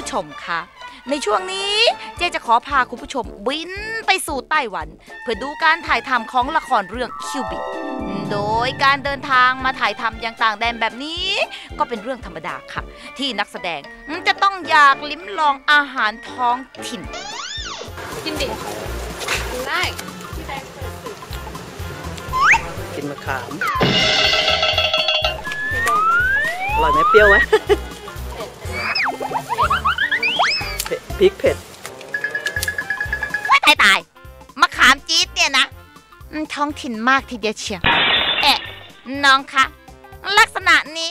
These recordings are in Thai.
ผู้ชมคะในช่วงนี้เจ๊จะขอพาคุณผู้ชมบินไปสู่ไต้หวัน เพื่อดูการถ่ายทำของละครเรื่องคิวบิกโดยการเดินทางมาถ่ายทำอย่างต่างแดนแบบนี้ ก็เป็นเรื่องธรรมดาค่ะ ที่นักแสดงจะต้องอยากลิ้มลองอาหารท้องถิ่น กินดิกินได้กินมะขามอร่อยไหมเปรี้ยวไหม พริกเผ็ดว่ตายตายมะขามจี๊ดเนี่ยนะท้องถิ่นมากทีเดียวเชียวเอ๊ะน้องคะ ลักษณะนี้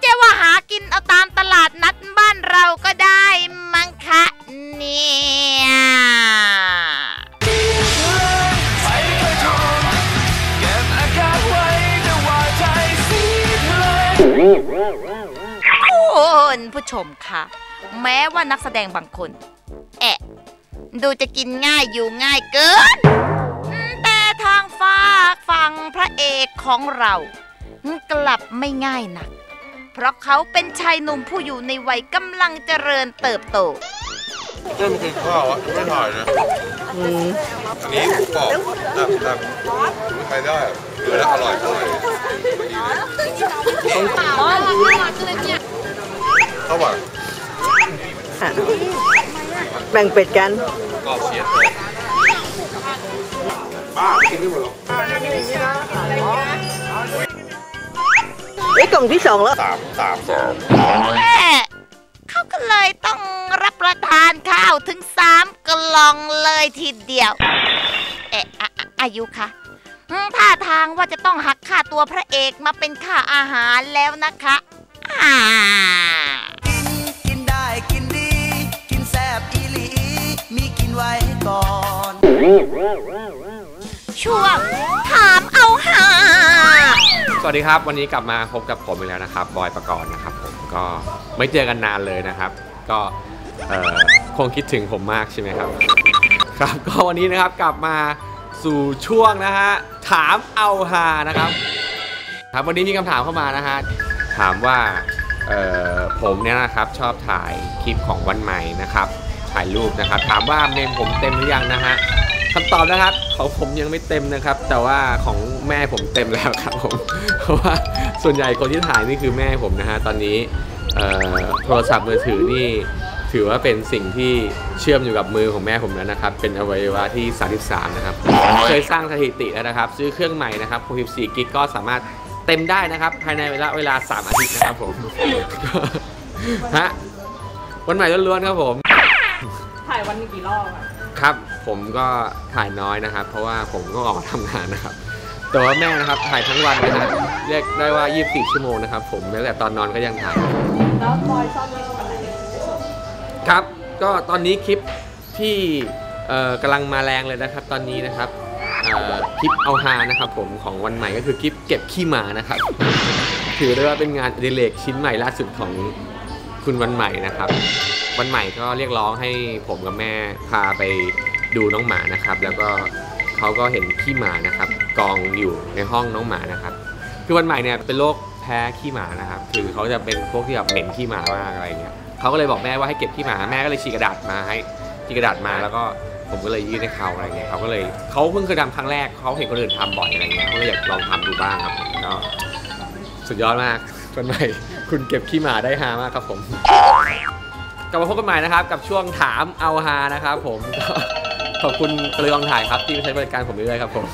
เจ๊ว่าหากินเอาตามตลาดนัดบ้านเราก็ได้มั้งคะเนี่ยคุณผู้ชมคะ แม้ว่านักแสดงบางคน แอะ ดูจะกินง่ายอยู่ง่ายเกินอืมแต่ทางฝากฝั่งพระเอกของเราอืมกลับไม่ง่ายนัก เพราะเขาเป็นชายหนุ่มผู้อยู่ในวัยกำลังเจริญเติบโตเริ่มกินข้าวอะยังไม่ถ่ายนะอืมอันนี้หมูกรอบแบบแบบไม่ใครได้อะเนื้อแล้วอร่อยอร่อยดีเลยอ๋อน่ารักจังเลยเนี่ยข้าวหวาน่ะ แบ่งเป็ดกันกอบเชียบ้ากินไม่หมดหรอกไอ้กล่องที่สองแล้วสามสามสามแม่เขาก็เลยต้องรับประทานข้าวถึงสามกล่องเลยทีเดียว เอะอะอายุคะท่าทางว่าจะต้องหักค่าตัวพระเอกมาเป็นค่าอาหารแล้วนะคะอ่า ช่วงถามเอาหา สวัสดีครับ วันนี้กลับมาพบกับผมอีกแล้วนะครับ บอยประกรณ์นะครับ ผมก็ไม่เจอกันนานเลยนะครับ ก็เอ่อคงคิดถึงผมมากใช่ไหมครับ ครับก็วันนี้นะครับกลับมาสู่ช่วงนะฮะถามเอาฮานะครับ ครับวันนี้มีคำถามเข้ามานะฮะถามว่าเอ่อผมเนี่ยนะครับชอบถ่ายคลิปของวันใหม่นะครับ ถ่ายรูปนะครับ ถามว่าเมมผมเต็มหรือยังนะฮะ คำตอบนะครับของผมยังไม่เต็มนะครับ แต่ว่าของแม่ผมเต็มแล้วครับผมเพราะว่าส่วนใหญ่คนที่ถ่ายนี่คือแม่ผมนะฮะตอนนี้เอ่อโทรศัพท์มือถือนี่ถือว่าเป็นสิ่งที่เชื่อมอยู่กับมือของแม่ผมแล้วนะครับ เป็นอวัยวะที่ 33 นะครับ เคยสร้างสถิติแล้วนะครับ ซื้อเครื่องใหม่นะครับ 64 กิกก็สามารถเต็มได้นะครับ ภายในเวลาเวลา 3 อาทิตย์นะครับผมฮะวันใหม่ล้วนๆครับผม ถ่ายวันนี้กี่รอบอะ ครับผมก็ถ่ายน้อยนะครับ เพราะว่าผมก็ออกมาทำงานนะครับ แต่ว่าแม่นะครับถ่ายทั้งวันเลยนะเรียกได้ว่า 24 ชั่วโมงนะครับ ผมแม้แต่ตอนนอนก็ยังถ่ายแล้วบอยชอบเล่นอะไรครับ ก็ตอนนี้คลิปที่กำลังมาแรงเลยนะครับ ตอนนี้นะครับคลิปเอาฮานะครับ ผมของวันใหม่ก็คือคลิปเก็บขี้หมานะครับ ถือได้ว่าเป็นงานอดิเรกชิ้นใหม่ล่าสุดของ คุณวันใหม่นะครับ วันใหม่ก็เรียกร้องให้ผมกับแม่พาไปดูน้องหมานะครับ แล้วก็เขาก็เห็นขี้หมานะครับ กองอยู่ในห้องน้องหมานะครับ คือวันใหม่เนี่ยเป็นโรคแพ้ขี้หมานะครับ คือเขาจะเป็นพวกที่แบบเหม็นขี้หมามากอะไรเงี้ยเขาก็เลยบอกแม่ว่าให้เก็บขี้หมาแม่ก็เลยฉีกกระดาษมาให้ฉีกกระดาษมาแล้วก็ผมก็เลยยื่นให้เขาอะไรเงี้ยเขาก็เลยเขาเพิ่งเคยทำครั้งแรกเขาเห็นคนอื่นทำบ่อยอะไรเงี้ยเขาเลยอยากลองทำดูบ้างครับก็ สุดยอดมากวันใหม่คุณเก็บขี้หมาได้ฮามากครับผม กลับมาพบกันใหม่นะครับ กับช่วงถามเอาฮานะครับผม ขอบคุณกระลยองถ่ายครับที่ใช้บริการผมเรื่อยๆครับผม